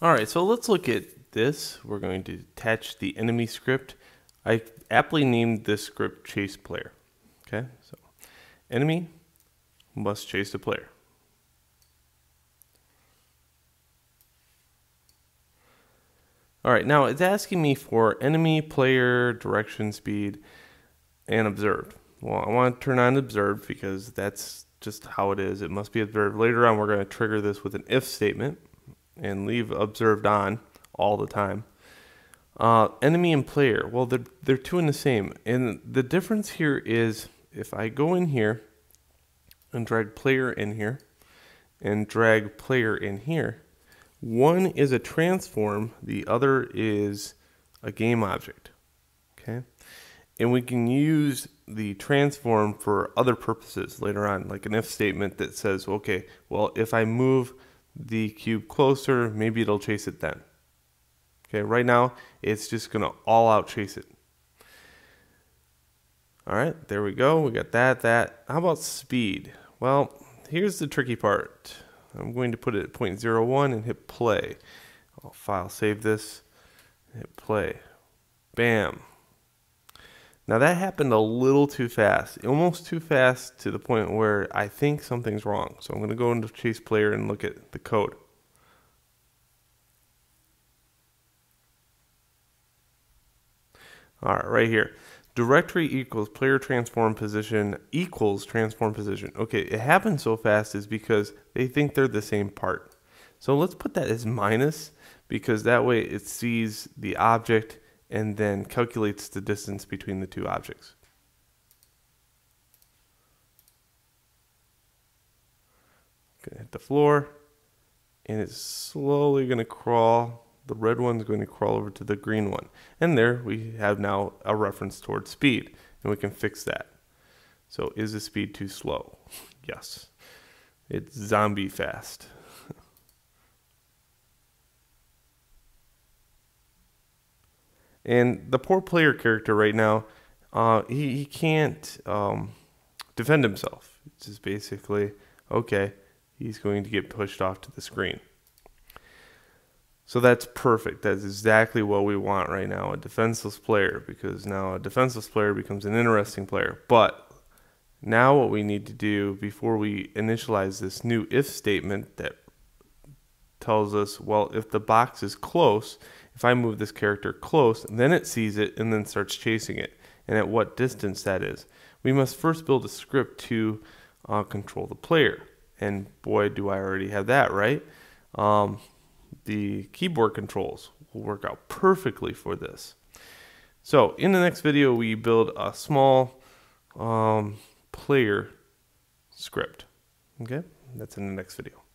All right, so let's look at this. We're going to attach the enemy script. I aptly named this script chase player. Okay, so enemy must chase the player. All right, now it's asking me for enemy, player, direction, speed, and observed. Well, I want to turn on observed because that's just how it is. It must be observed. Later on, we're going to trigger this with an if statement and leave observed on all the time. Uh, enemy and player, well, they're, they're two in the same. And the difference here is if I go in here and drag player in here and drag player in here, one is a transform, the other is a game object. Okay? And we can use the transform for other purposes later on, like an if statement that says, okay, well, if I move the cube closer, maybe it'll chase it then. Okay, right now it's just to all out chase it. All right, there we go. We got that, that. How about speed? Well, here's the tricky part. I'm going to put it at 0.01 and hit play. I'll file save this, hit play. Bam. Now that happened a little too fast, almost too fast to the point where I think something's wrong. So I'm going to go into Chase Player and look at the code. All right, right here. Direction equals player transform position equals transform position. Okay, it happens so fast is because they think they're the same part. So let's put that as minus because that way it sees the object and then calculates the distance between the two objects. Gonna hit the floor and it's slowly to crawl the red one's going to crawl over to the green one. And there we have now a reference towards speed, and we can fix that. So is the speed too slow? yes. It's zombie fast. And the poor player character right now, uh, he, he can't um, defend himself. It's just basically, okay, he's going to get pushed off to the screen. So that's perfect. That's exactly what we want right now a defenseless player because now a defenseless player becomes an interesting player. But now, what we need to do before we initialize this new if statement that tells us, well, if the box is close, if I move this character close, then it sees it and then starts chasing it, and at what distance that is. We must first build a script to uh, control the player. And boy, do I already have that, right? Um, the keyboard controls will work out perfectly for this. So in the next video, we build a small um, player script. Okay, that's in the next video.